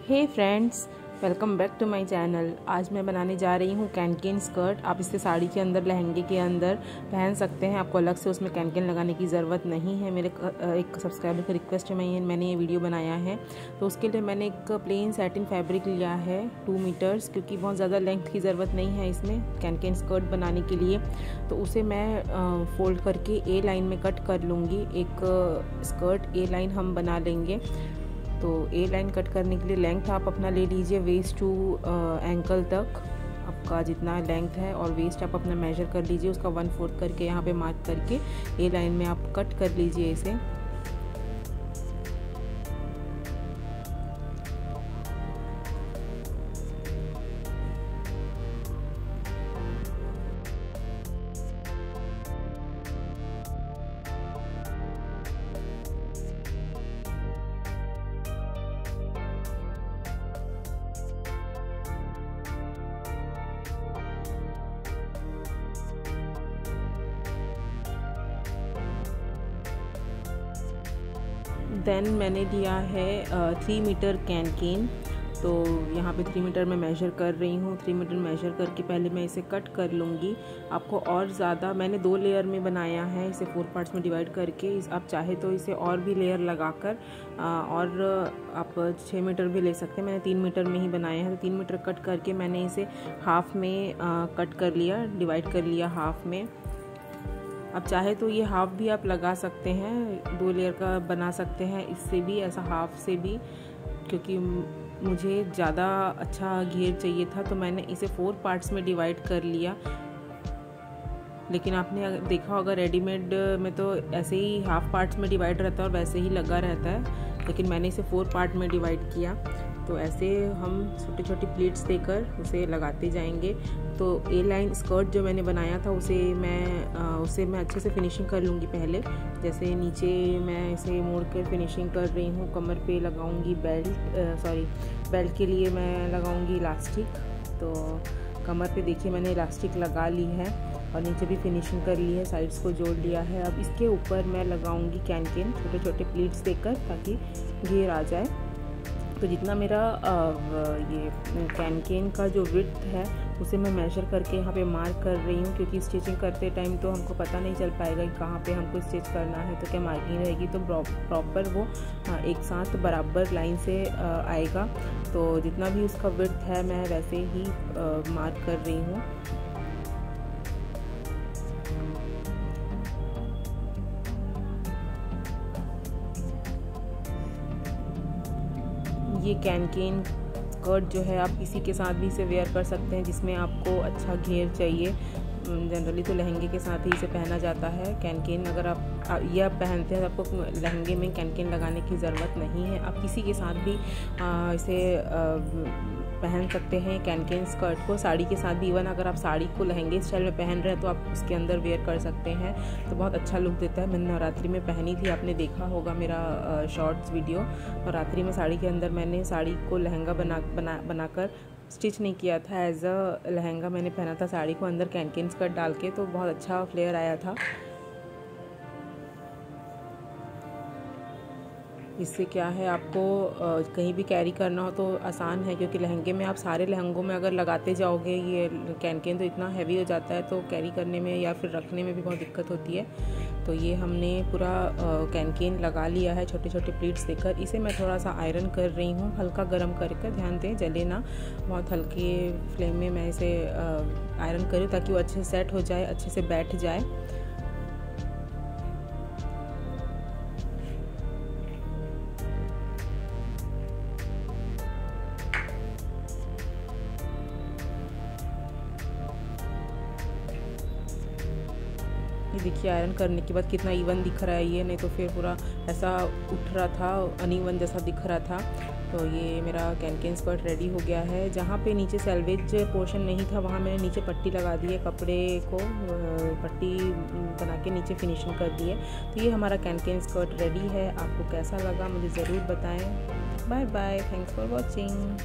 Hey friends welcome back to my channel आज मैं बनाने जा रही हूँ कैनकेन स्कर्ट आप इसे साड़ी के अंदर, लहंगे के अंदर पहन सकते हैं। आपको अलग से उसमें कैनकेन लगाने की ज़रूरत नहीं है। मेरे एक सब्सक्राइबर का रिक्वेस्ट है, मैं मैंने ये वीडियो बनाया है। तो उसके लिए मैंने एक प्लेन सैटिन फैब्रिक लिया है टू मीटर्स क्योंकि बहुत ज़्यादा लेंथ की ज़रूरत नहीं है इसमें कैनकेन स्कर्ट बनाने के लिए। तो उसे मैं फोल्ड करके ए लाइन में कट कर लूँगी। एक स्कर्ट ए लाइन हम बना लेंगे। तो ए लाइन कट करने के लिए लेंथ आप अपना ले लीजिए वेस्ट टू एंकल तक। आपका जितना लेंथ है और वेस्ट आप अपना मेजर कर लीजिए, उसका वन फोर्थ करके यहाँ पे मार्क करके ए लाइन में आप कट कर लीजिए इसे। देन मैंने लिया है थ्री मीटर कैन केन तो यहाँ पे थ्री मीटर में मेजर कर रही हूँ. थ्री मीटर मेजर करके पहले मैं इसे कट कर लूँगी. आपको और ज़्यादा मैंने दो लेयर में बनाया है इसे फोर पार्ट्स में डिवाइड करके. इस आप चाहे तो इसे और भी लेयर लगाकर और आप छः मीटर भी ले सकते हैं. मैंने तीन मीटर में ही बनाया है. तो तीन मीटर कट करके मैंने इसे हाफ़ में आ, कट कर लिया डिवाइड कर लिया हाफ़ में. अब चाहे तो ये हाफ़ भी आप लगा सकते हैं, दो लेयर का बना सकते हैं, इससे भी, ऐसा हाफ़ से भी, क्योंकि मुझे ज़्यादा अच्छा घेर चाहिए था तो मैंने इसे फोर पार्ट्स में डिवाइड कर लिया। लेकिन आपने देखा होगा रेडीमेड में तो ऐसे ही हाफ़ पार्ट्स में डिवाइड रहता है और वैसे ही लगा रहता है, लेकिन मैंने इसे फोर पार्ट में डिवाइड किया। तो ऐसे हम छोटे छोटे प्लेट्स देकर उसे लगाते जाएँगे। तो ए लाइन स्कर्ट जो मैंने बनाया था उसे मैं आ, उसे मैं अच्छे से फिनिशिंग कर लूँगी पहले। जैसे नीचे मैं इसे मोड़ कर फिनिशिंग कर रही हूँ कमर पे लगाऊँगी बेल्ट सॉरी बेल्ट के लिए मैं लगाऊँगी इलास्टिक तो कमर पे देखिए मैंने इलास्टिक लगा ली है और नीचे भी फिनिशिंग कर ली है साइड्स को जोड़ लिया है। अब इसके ऊपर मैं लगाऊँगी कैन कैन छोटे छोटे प्लीट्स देकर ताकि घेर आ जाए। तो जितना मेरा ये कैन कैन का जो विथ है, उसे मैं मेजर करके यहाँ पे मार्क कर रही हूँ, क्योंकि स्टिचिंग करते टाइम तो हमको पता नहीं चल पाएगा कि कहाँ पे हमको स्टिच करना है तो क्या मार्किंग रहेगी? तो प्रॉपर वो एक साथ बराबर लाइन से आएगा। तो जितना भी उसका विथ है, मैं वैसे ही मार्क कर रही हूँ। ये कैनकेन स्कर्ट जो है आप किसी के साथ भी इसे वेयर कर सकते हैं जिसमें आपको अच्छा घेर चाहिए। जनरली तो लहंगे के साथ ही इसे पहना जाता है कैनकेन अगर आप यह पहनते हैं तो आपको लहंगे में कैनकेन लगाने की ज़रूरत नहीं है। आप किसी के साथ भी आ, इसे आ, पहन सकते हैं कैन कैन स्कर्ट को, साड़ी के साथ भी, इवन अगर आप साड़ी को लहंगे स्टाइल में पहन रहे हैं तो आप उसके अंदर वेयर कर सकते हैं। तो बहुत अच्छा लुक देता है। मैंने नवरात्रि में पहनी थी, आपने देखा होगा मेरा शॉर्ट्स वीडियो नवरात्रि में साड़ी के अंदर मैंने साड़ी को लहंगा बना बना, बनाकर स्टिच नहीं किया था। एज अ लहंगा मैंने पहना था साड़ी को अंदर कैन कैन स्कर्ट डाल के तो बहुत अच्छा फ्लेयर आया था। इससे क्या है, आपको कहीं भी कैरी करना हो तो आसान है, क्योंकि लहंगे में आप सारे लहंगों में अगर लगाते जाओगे, ये कैन कैन तो इतना हैवी हो जाता है तो कैरी करने में या फिर रखने में भी बहुत दिक्कत होती है। तो ये हमने पूरा कैन कैन लगा लिया है छोटे छोटे प्लेट्स देकर। इसे मैं थोड़ा सा आयरन कर रही हूँ, हल्का गर्म करके, ध्यान दें, जले ना। बहुत हल्के फ्लेम में मैं इसे आयरन करूँ, ताकि वो अच्छे सेट हो जाए, अच्छे से बैठ जाए। ये देखिए आयरन करने के बाद कितना इवन दिख रहा है ये, नहीं तो फिर पूरा ऐसा उठ रहा था अनइवन जैसा दिख रहा था। तो ये मेरा कैनकेन स्कर्ट रेडी हो गया है। जहाँ पे नीचे सेल्वेज पोर्शन नहीं था, वहाँ मैंने नीचे पट्टी लगा दी है कपड़े को पट्टी बना के नीचे फिनिशिंग कर दी है। तो ये हमारा कैनकेन स्कर्ट रेडी है। आपको कैसा लगा मुझे ज़रूर बताएँ। Bye bye thanks for watching